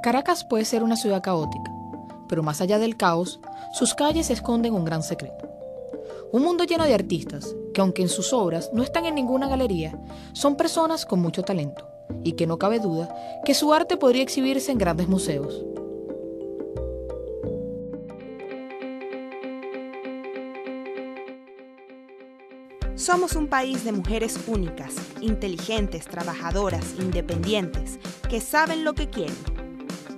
Caracas puede ser una ciudad caótica, pero más allá del caos, sus calles esconden un gran secreto. Un mundo lleno de artistas que aunque en sus obras no están en ninguna galería, son personas con mucho talento y que no cabe duda que su arte podría exhibirse en grandes museos. Somos un país de mujeres únicas, inteligentes, trabajadoras, independientes, que saben lo que quieren.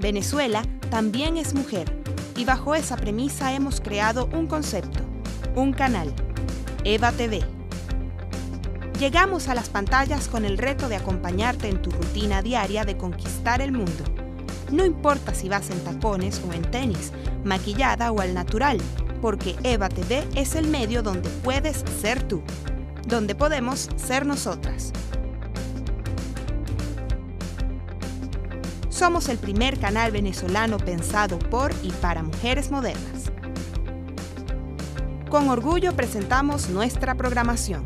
Venezuela también es mujer y bajo esa premisa hemos creado un concepto, un canal, Eva TV. Llegamos a las pantallas con el reto de acompañarte en tu rutina diaria de conquistar el mundo. No importa si vas en tacones o en tenis, maquillada o al natural, porque Eva TV es el medio donde puedes ser tú donde podemos ser nosotras. Somos el primer canal venezolano pensado por y para mujeres modernas. Con orgullo presentamos nuestra programación.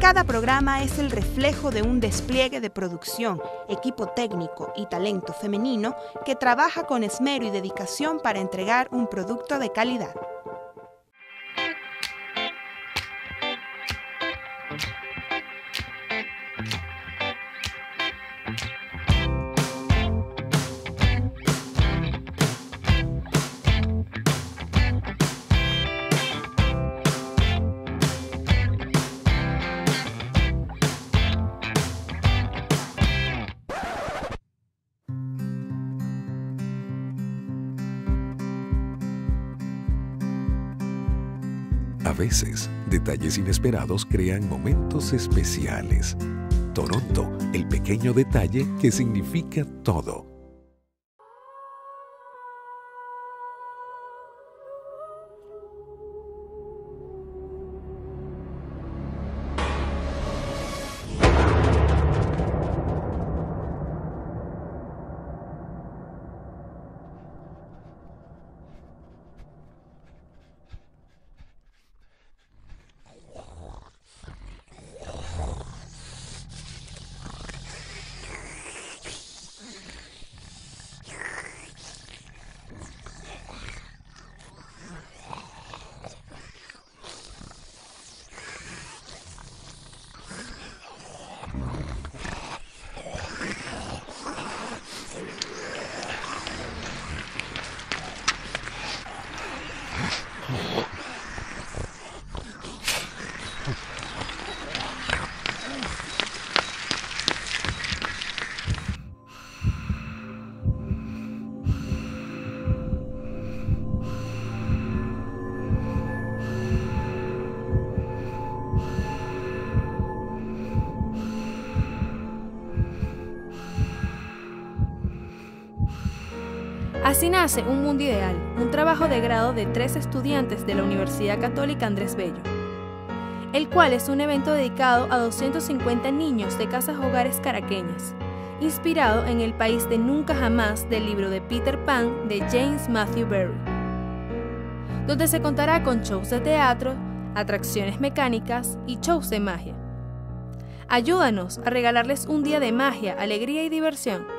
Cada programa es el reflejo de un despliegue de producción, equipo técnico y talento femenino que trabaja con esmero y dedicación para entregar un producto de calidad. A veces, detalles inesperados crean momentos especiales. Toronto, el pequeño detalle que significa todo. Así nace Un Mundo Ideal, un trabajo de grado de tres estudiantes de la Universidad Católica Andrés Bello, el cual es un evento dedicado a 250 niños de casas hogares caraqueñas, inspirado en el país de nunca jamás del libro de Peter Pan de James Matthew Berry, donde se contará con shows de teatro, atracciones mecánicas y shows de magia. Ayúdanos a regalarles un día de magia, alegría y diversión